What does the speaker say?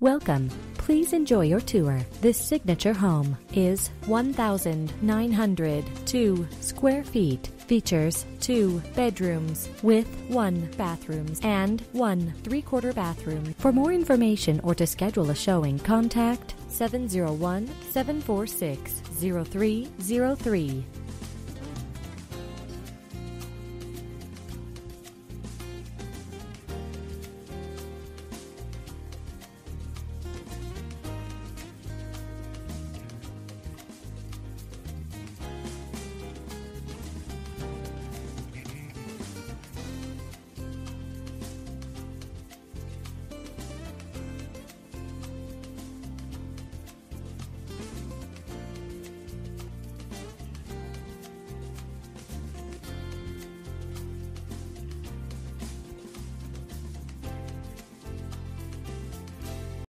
Welcome. Please enjoy your tour. This signature home is 1,902 square feet. Features two bedrooms with one bathrooms and one three quarter bathroom. For more information or to schedule a showing, contact 701 746 0303.